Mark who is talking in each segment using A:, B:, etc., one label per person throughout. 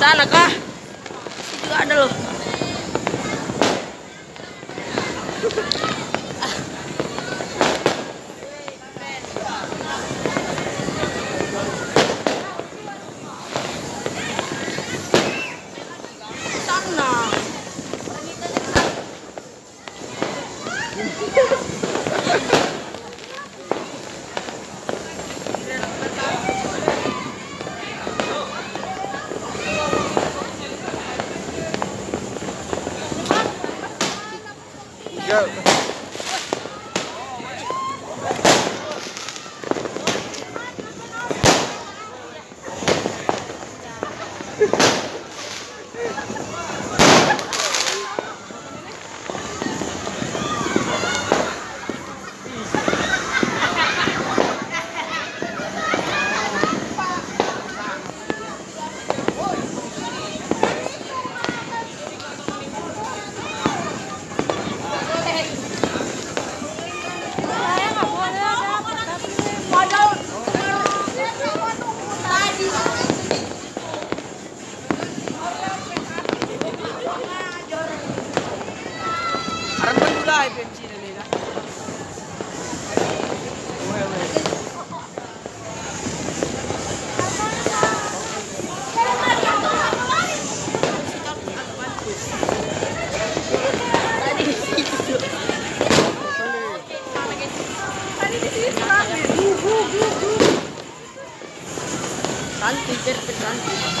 A: ra là có giữa đường Thank you.
B: Go.
A: FMC na nila. Santi, perfect santi.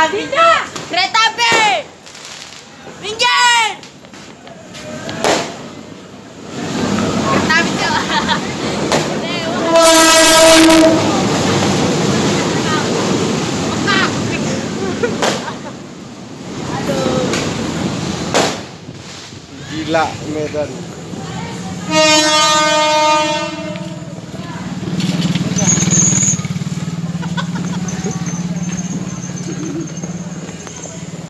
C: api. Kereta api. Minggir. Kereta api Cok.
B: Gila Medan.